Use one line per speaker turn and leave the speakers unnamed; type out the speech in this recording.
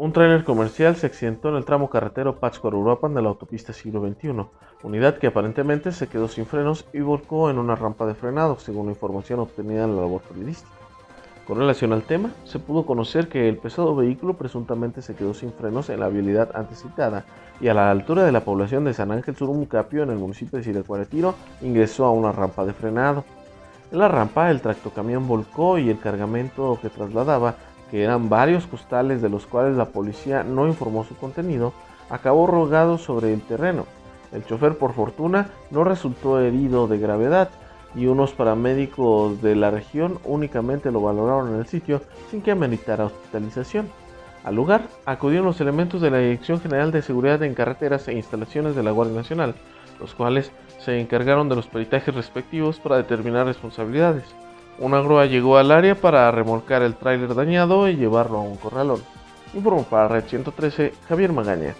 Un tráiler comercial se accidentó en el tramo carretero Pátzcuaro-Uruapan de la autopista siglo XXI, unidad que aparentemente se quedó sin frenos y volcó en una rampa de frenado, según la información obtenida en la labor periodística. Con relación al tema, se pudo conocer que el pesado vehículo presuntamente se quedó sin frenos en la vialidad antecitada y a la altura de la población de San Ángel Surumucapio en el municipio de Siracuaretiro ingresó a una rampa de frenado. En la rampa el tractocamión volcó y el cargamento que trasladaba que eran varios costales de los cuales la policía no informó su contenido, acabó rogado sobre el terreno. El chofer por fortuna no resultó herido de gravedad y unos paramédicos de la región únicamente lo valoraron en el sitio sin que ameritara hospitalización. Al lugar acudieron los elementos de la Dirección General de Seguridad en Carreteras e Instalaciones de la Guardia Nacional, los cuales se encargaron de los peritajes respectivos para determinar responsabilidades. Una grúa llegó al área para remolcar el tráiler dañado y llevarlo a un corralón. Informó para Red 113 Javier Magaña.